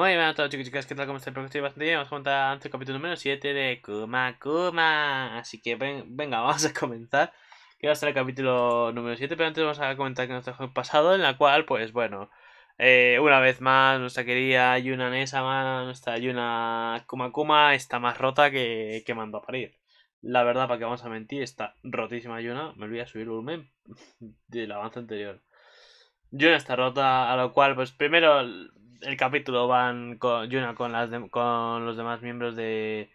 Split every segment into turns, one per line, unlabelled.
Muy bien a todos chicos y chicas, ¿qué tal? ¿Cómo estáis? Espero que estoy bastante bien. Vamos a contar antes el capítulo número 7 de Kuma Kuma. Así que ven, venga, vamos a comenzar. Que va a estar el capítulo número 7, pero antes vamos a comentar que nos dejó el pasado, en la cual, pues bueno, eh, una vez más, nuestra querida Yuna Nesama, nuestra Yuna Kuma Kuma, está más rota que, que mandó a parir. La verdad, para que vamos a mentir, está rotísima Yuna. Me olvidé subir el volumen del avance anterior. Yuna está rota, a lo cual, pues primero el capítulo van con Yuna con, con los demás miembros de,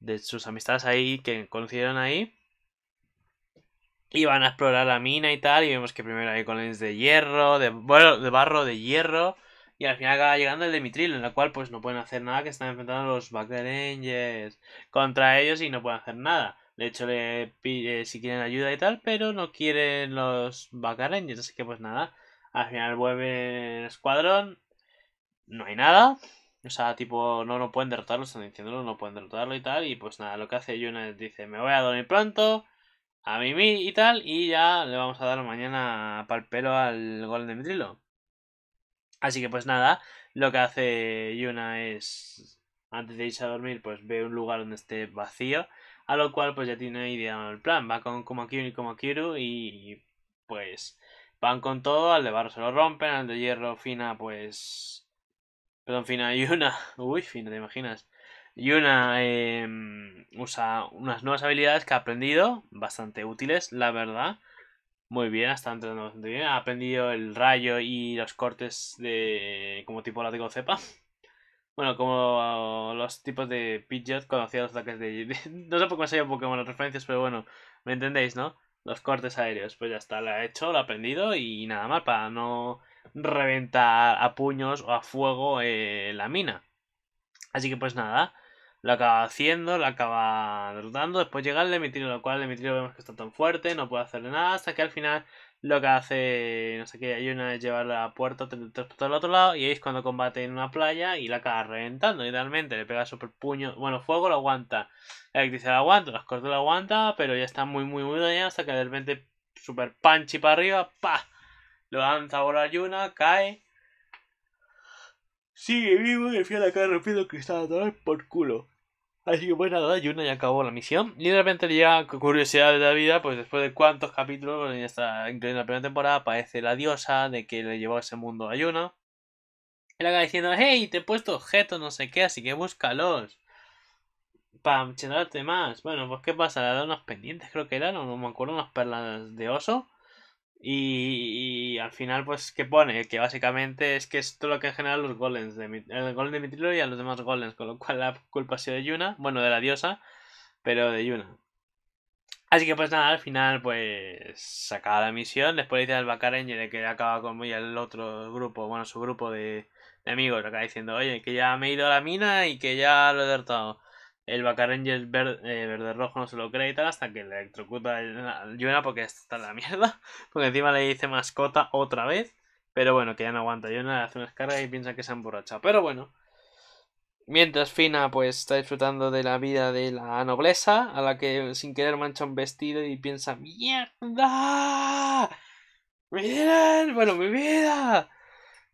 de sus amistades ahí que conocieron ahí. Y van a explorar la mina y tal. Y vemos que primero hay colines de hierro, de, bueno, de barro, de hierro. Y al final acaba llegando el de Mitril, en la cual pues no pueden hacer nada, que están enfrentando a los Backer contra ellos y no pueden hacer nada. De hecho, le pide si quieren ayuda y tal, pero no quieren los Backer así que pues nada. Al final vuelve el escuadrón no hay nada. O sea, tipo, no, no pueden derrotarlo, están diciéndolo, no pueden derrotarlo y tal. Y pues nada, lo que hace Yuna es dice, me voy a dormir pronto, a Mimi y tal, y ya le vamos a dar mañana pal pelo al gol de Mitrilo. Así que pues nada, lo que hace Yuna es, antes de irse a dormir, pues ve un lugar donde esté vacío, a lo cual pues ya tiene idea el plan. Va con Komakiru y Komakiru y pues van con todo, al de barro se lo rompen, al de hierro fina pues Perdón, Fina. Y una. Uy, Fina, ¿te imaginas? Y una em, usa unas nuevas habilidades que ha aprendido, bastante útiles, la verdad. Muy bien, está entrenando bastante bien. Ha aprendido el rayo y los cortes de como tipo látigo cepa. Bueno, como los tipos de Pidgeot conocidos los ataques de... No sé por qué me salido Pokémon las referencias, pero bueno, me entendéis, ¿no? Los cortes aéreos. Pues ya está, lo ha hecho, lo ha aprendido y nada más para no reventar a puños o a fuego eh, la mina. Así que pues nada, lo acaba haciendo, lo acaba derrotando, después llega el Demetrio, lo cual el vemos que está tan fuerte, no puede hacerle nada, hasta que al final lo que hace, no sé qué, hay una es llevarla a la puerta por el otro lado, y es cuando combate en una playa y la acaba reventando, idealmente, le pega super puño, bueno, fuego lo aguanta, la electricidad lo aguanta, las cortes lo aguanta, pero ya está muy muy muy dañado hasta que de repente super punchy para arriba, pa lo lanza a volar Yuna, cae. Sigue vivo y al final acaba rompiendo el cristal a por culo. Así que pues nada, Yuna ya acabó la misión. Y de repente le llega curiosidad de la vida, pues después de cuántos capítulos, está incluyendo la primera temporada, aparece la diosa de que le llevó a ese mundo a Yuna. Y acaba diciendo, hey, te he puesto objetos, no sé qué, así que búscalos. Para chenarte más. Bueno, pues qué pasa, le da unos pendientes, creo que eran, o no me acuerdo, unas perlas de oso. Y, al final, pues, ¿qué pone? Que básicamente es que es lo que generan los golems. El golem de Mitrilo y a los demás golems. Con lo cual la culpa ha sido de Yuna. Bueno, de la diosa. Pero de Yuna. Así que pues nada, al final pues se acaba la misión. Después dice al Bakarenje de que acaba con el otro grupo, bueno, su grupo de, de amigos. Acaba diciendo, oye, que ya me he ido a la mina y que ya lo he derrotado el Bacarangel verde, eh, verde rojo no se lo cree y tal hasta que le electrocuta a Yuna porque está en la mierda. Porque encima le dice mascota otra vez. Pero bueno, que ya no aguanta. Yuna le hace una descarga y piensa que se ha emborrachado. Pero bueno. Mientras Fina pues está disfrutando de la vida de la nobleza, a la que sin querer mancha un vestido y piensa ¡Mierda! ¡Mi vida! ¡Bueno, mi vida!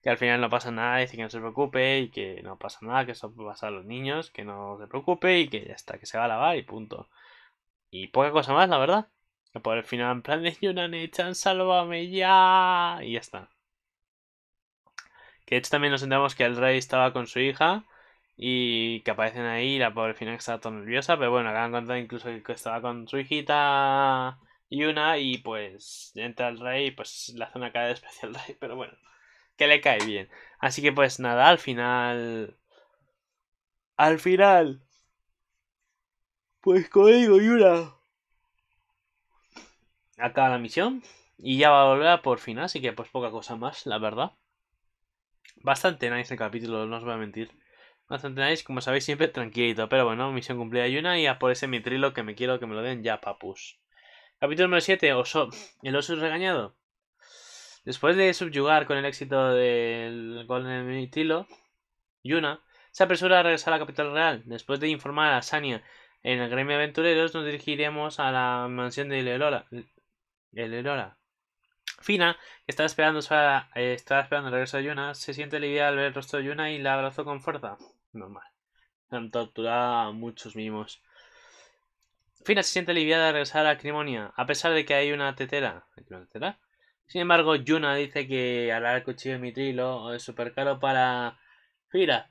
Que al final no pasa nada, dice que no se preocupe y que no pasa nada, que eso pasa a los niños, que no se preocupe y que ya está, que se va a lavar y punto. Y poca cosa más, la verdad. Que por el final, en plan de Yunan-chan, sálvame ya. Y ya está. Que de hecho también nos enteramos que el rey estaba con su hija y que aparecen ahí, la pobre final estaba tan nerviosa, pero bueno, acaban contando incluso que estaba con su hijita Yuna y pues entra el rey y pues la zona cae de especial rey, pero bueno que le cae bien. Así que pues nada, al final... Al final... Pues como digo, Yura... Acaba la misión. Y ya va a volver por fin, así que pues poca cosa más, la verdad. Bastante nice el capítulo, no os voy a mentir. Bastante nice, como sabéis, siempre tranquilito. Pero bueno, misión cumplida y una. Y a por ese mitrilo que me quiero que me lo den ya, papus. Capítulo número 7, oso. El oso es regañado. Después de subyugar con el éxito del Golden Mitilo, Yuna se apresura a regresar a la capital real. Después de informar a Sania en el gremio de aventureros, nos dirigiremos a la mansión de Elora. Elora. Fina, que estaba esperando, eh, estaba esperando el regreso de Yuna, se siente aliviada al ver el rostro de Yuna y la abrazó con fuerza. Normal. Han torturado muchos mimos. Fina se siente aliviada al regresar a Crimonia, a pesar de que hay una tetera. una tetera? Sin embargo, Yuna dice que hará el cuchillo de mitrilo es súper caro para Fira.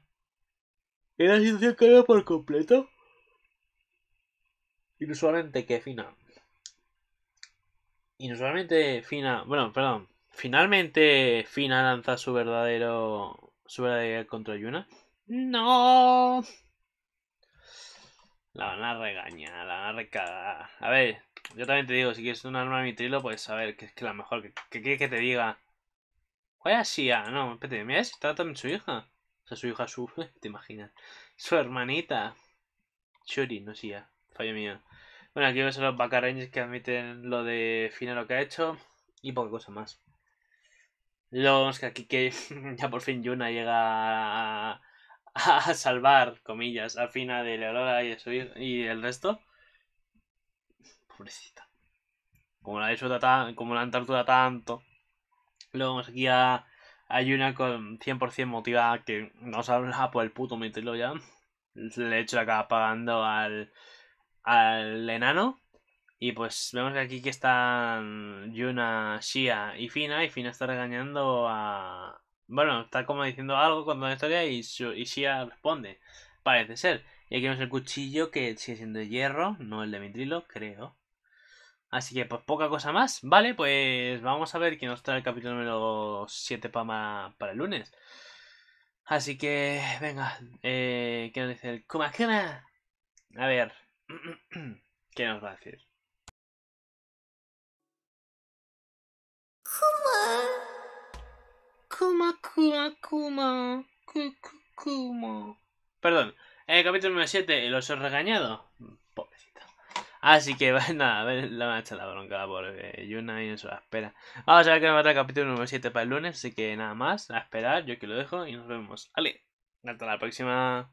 ¿Y la situación cara por completo? Inusualmente que Fina. Inusualmente Fina. Bueno, perdón. Finalmente Fina lanza su verdadero. Su verdadero contra Yuna. ¡No! La van a regañar, la van a recagar. A ver, yo también te digo, si quieres un arma mitrilo, pues a ver, que es que la mejor. ¿Qué quieres que te diga? Vaya ah, no, espérate, mira si está también su hija. O sea, su hija, su. ¿Te imaginas? Su hermanita. Churi, no Sia. Fallo mío. Bueno, aquí vemos a los Baka que admiten lo de Fina lo que ha hecho. Y poca cosa más. Vemos que aquí que ya por fin Yuna llega a, a salvar, comillas, a Fina de Leolora y, y el resto. Como la, hecho como la han torturado tanto. Luego vamos aquí a, a Yuna con 100% motivada que nos habla por el puto meterlo ya. Le hecho la acaba pagando al, al enano. Y pues vemos aquí que están Yuna, Shia y Fina. Y Fina está regañando a, bueno, está como diciendo algo con la historia y, y Shia responde. Parece ser. Y aquí vemos el cuchillo que sigue siendo de hierro, no el de mitrilo, creo. Así que pues poca cosa más. Vale, pues vamos a ver quién nos trae el capítulo número 7 para, para el lunes. Así que, venga, eh, ¿qué nos dice el Kuma A ver, ¿qué nos va a decir? Kuma. Kuma, Kuma, Kuma. Kuma. Perdón, el capítulo número 7, el oso regañado. Pobrecito. Así que, nada, a ver, la van a echar la bronca por Yuna y eso, la espera. Vamos a ver que me va a traer el capítulo número 7 para el lunes, así que nada más, a esperar, yo que lo dejo y nos vemos. Vale, hasta la próxima.